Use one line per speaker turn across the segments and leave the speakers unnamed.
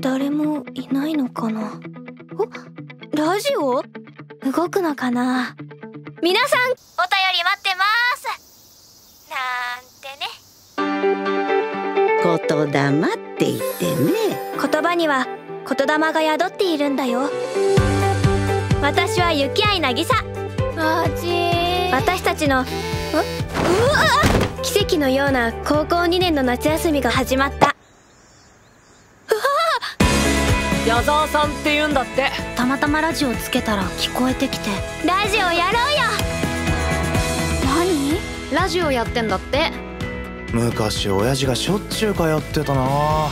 誰もいないのかな？お？ラジオ？動くのかな？皆さんお便り待ってます！なんてね。
言霊って言ってね。
言葉には言霊が宿っているんだよ。私は雪合渚マジ？私たちのうわ！奇跡のような高校2年の夏休みが始まった
矢沢さんって言うんだって。
たまたまラジオつけたら聞こえてきて。ラジオやろうよ。何？
ラジオやってんだって。
昔親父がしょっちゅう通ってたな。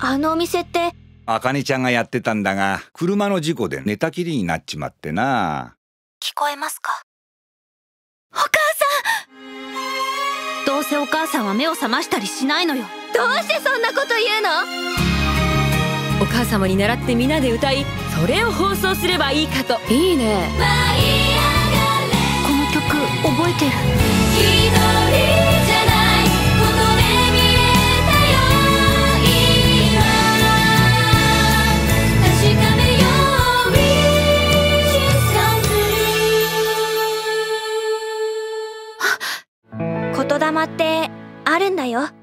あのお店って？
あかねちゃんがやってたんだが車の事故で寝たきりになっちまってな。
聞こえますか？お母さ
どうせお母さんは目を覚ましたりしないのよ。
んどうしてそんなこと言うの？
お母様に習って皆で歌いそれを放送すればいいかと。
いいね。
この曲覚えてる。言霊ってあるんだよ